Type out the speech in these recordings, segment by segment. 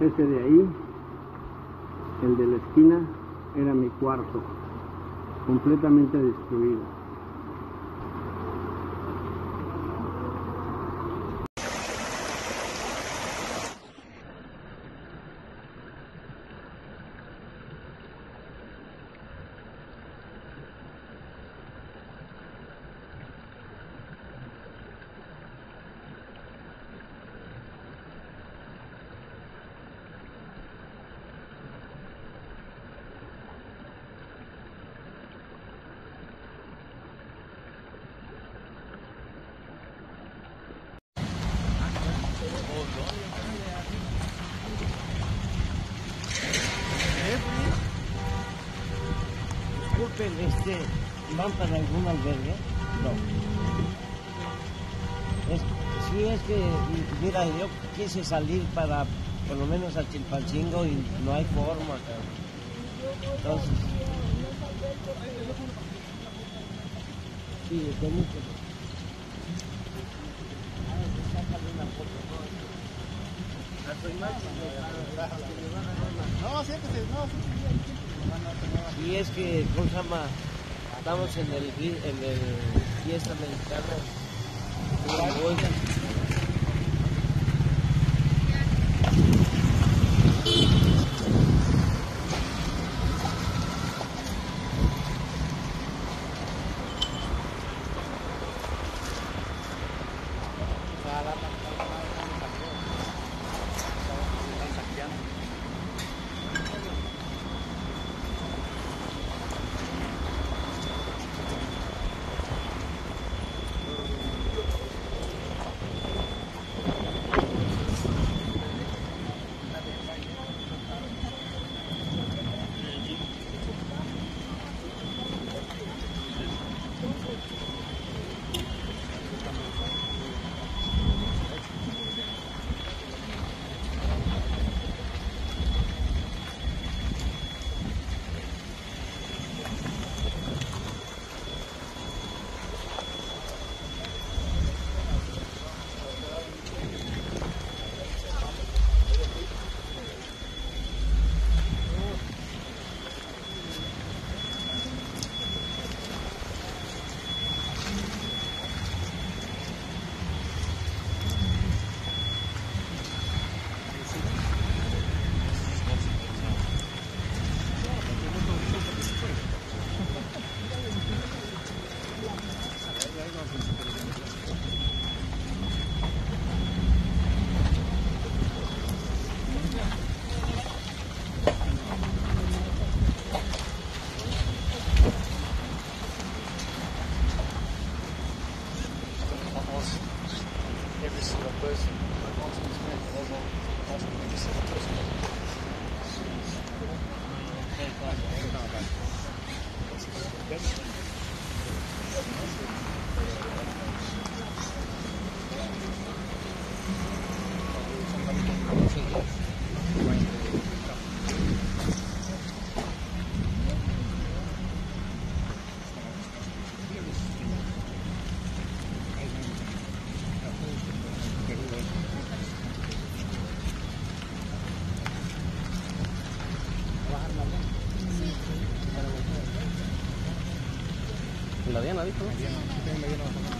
ese de ahí, el de la esquina, era mi cuarto, completamente destruido. Este, ¿van para algún albergue? No. Es, sí, es que, mira, yo quise salir para, por lo menos a Chilpancingo y no hay forma, cabrón. Entonces... Sí, permíteme. No, siéntese, no, siéntese. Y es que, ¿cómo se llama? Estamos en el, en el fiesta mexicana. Y voy- Thank you. La Diana dijo.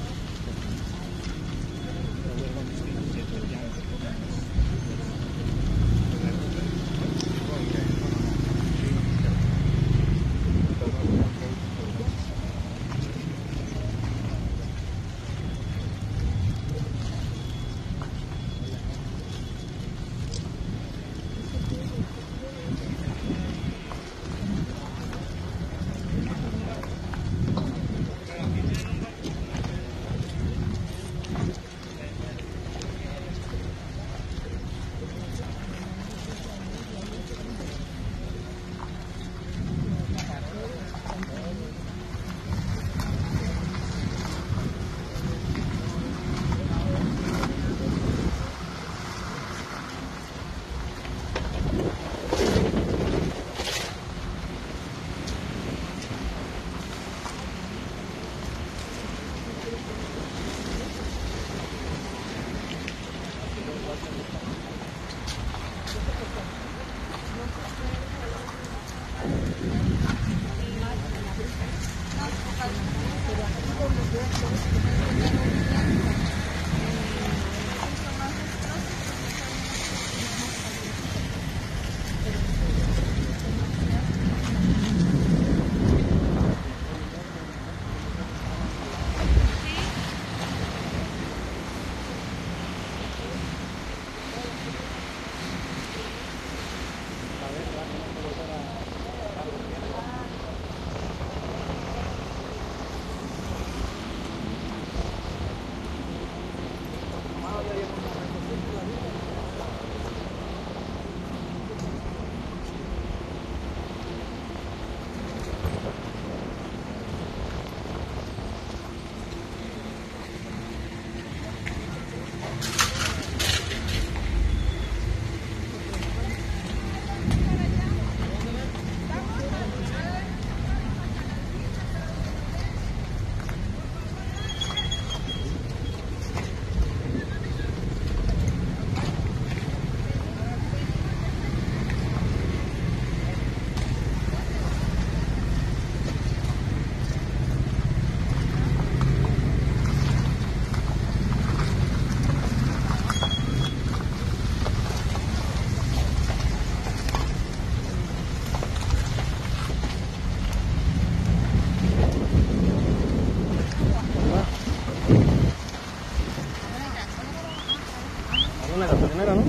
una gasolinera, ¿no?